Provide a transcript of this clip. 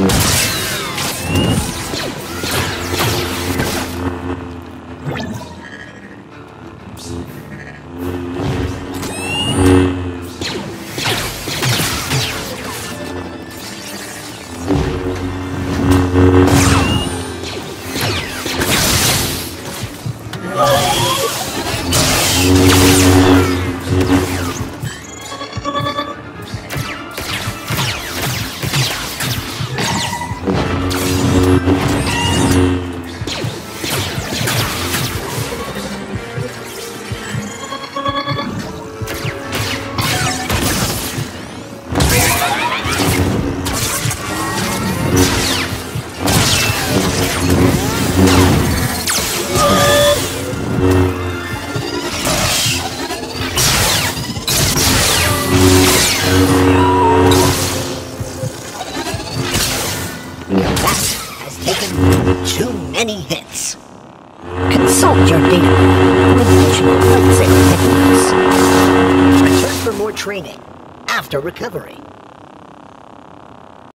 Thank too many hits. Consult your data for additional unsafe techniques. Return for more training after recovery.